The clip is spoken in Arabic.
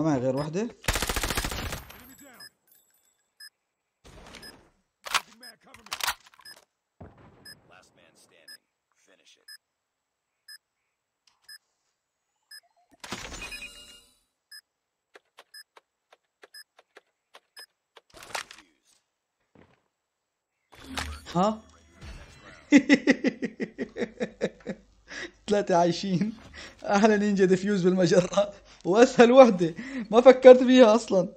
ما معي غير واحدة Enemy ثلاثة عايشين أحلى نينجا ديفيوز بالمجرة. وأسهل وحدة. ما فكرت فيها أصلا.